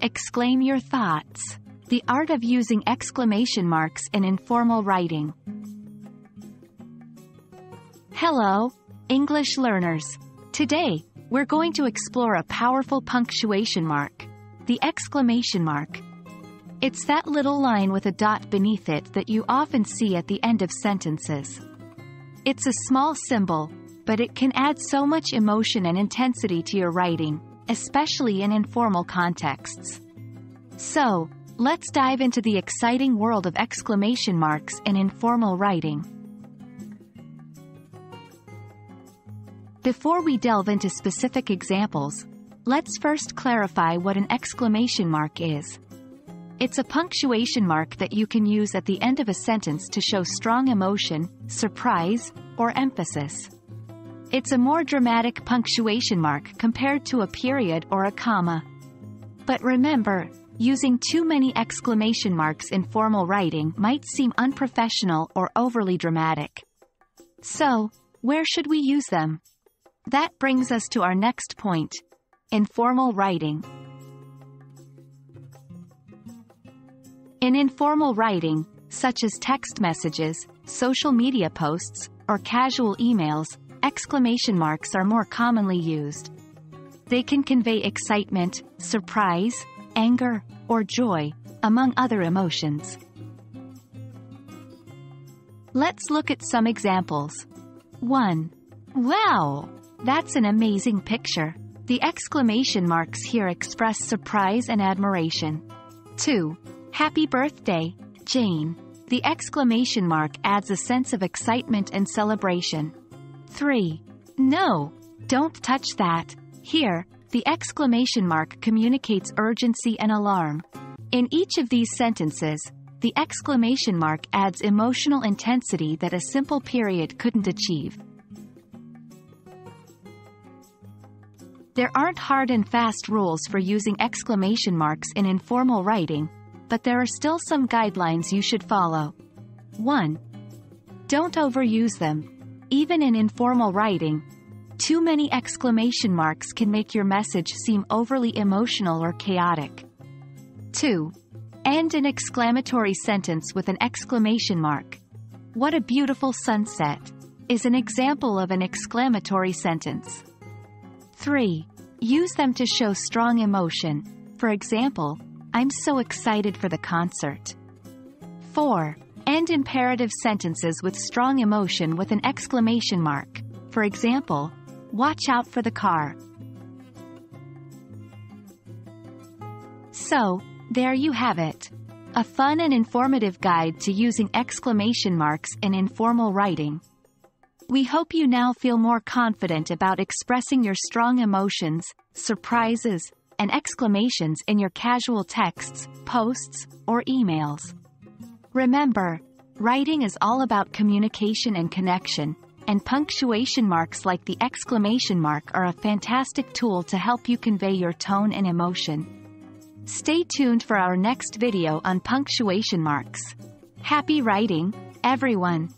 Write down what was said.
Exclaim your thoughts. The art of using exclamation marks in informal writing. Hello, English learners. Today, we're going to explore a powerful punctuation mark. The exclamation mark. It's that little line with a dot beneath it that you often see at the end of sentences. It's a small symbol, but it can add so much emotion and intensity to your writing, especially in informal contexts. So, let's dive into the exciting world of exclamation marks in informal writing. Before we delve into specific examples, let's first clarify what an exclamation mark is. It's a punctuation mark that you can use at the end of a sentence to show strong emotion, surprise, or emphasis. It's a more dramatic punctuation mark compared to a period or a comma. But remember, using too many exclamation marks in formal writing might seem unprofessional or overly dramatic. So, where should we use them? That brings us to our next point. Informal writing. In informal writing, such as text messages, social media posts, or casual emails, exclamation marks are more commonly used. They can convey excitement, surprise, anger, or joy, among other emotions. Let's look at some examples. 1. Wow! That's an amazing picture. The exclamation marks here express surprise and admiration. 2. Happy birthday, Jane. The exclamation mark adds a sense of excitement and celebration. 3. No, don't touch that. Here, the exclamation mark communicates urgency and alarm. In each of these sentences, the exclamation mark adds emotional intensity that a simple period couldn't achieve. There aren't hard and fast rules for using exclamation marks in informal writing, but there are still some guidelines you should follow. 1. Don't overuse them. Even in informal writing, too many exclamation marks can make your message seem overly emotional or chaotic. 2. End an exclamatory sentence with an exclamation mark. What a beautiful sunset is an example of an exclamatory sentence. 3. Use them to show strong emotion. For example, I'm so excited for the concert. 4. End imperative sentences with strong emotion with an exclamation mark. For example, watch out for the car. So, there you have it. A fun and informative guide to using exclamation marks in informal writing. We hope you now feel more confident about expressing your strong emotions, surprises, and exclamations in your casual texts, posts, or emails. Remember, writing is all about communication and connection, and punctuation marks like the exclamation mark are a fantastic tool to help you convey your tone and emotion. Stay tuned for our next video on punctuation marks. Happy writing, everyone!